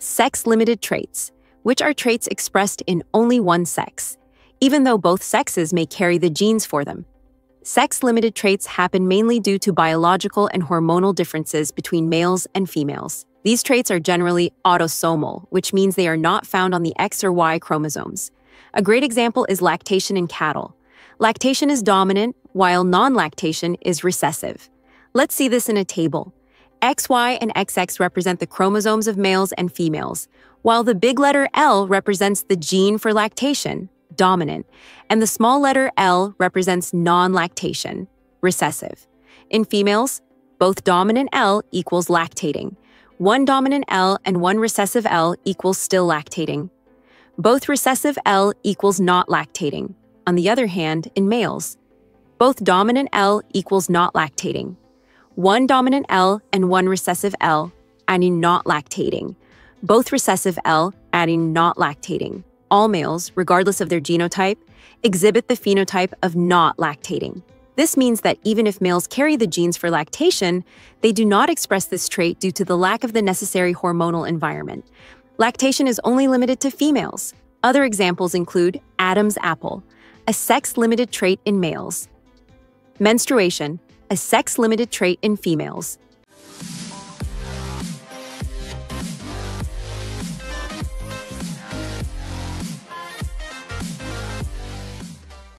Sex-limited traits, which are traits expressed in only one sex, even though both sexes may carry the genes for them. Sex-limited traits happen mainly due to biological and hormonal differences between males and females. These traits are generally autosomal, which means they are not found on the X or Y chromosomes. A great example is lactation in cattle. Lactation is dominant, while non-lactation is recessive. Let's see this in a table. XY and XX represent the chromosomes of males and females, while the big letter L represents the gene for lactation, dominant, and the small letter L represents non-lactation, recessive. In females, both dominant L equals lactating. One dominant L and one recessive L equals still lactating. Both recessive L equals not lactating. On the other hand, in males, both dominant L equals not lactating one dominant L and one recessive L, adding not lactating. Both recessive L, adding not lactating. All males, regardless of their genotype, exhibit the phenotype of not lactating. This means that even if males carry the genes for lactation, they do not express this trait due to the lack of the necessary hormonal environment. Lactation is only limited to females. Other examples include Adam's apple, a sex-limited trait in males. Menstruation, a sex-limited trait in females.